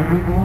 You.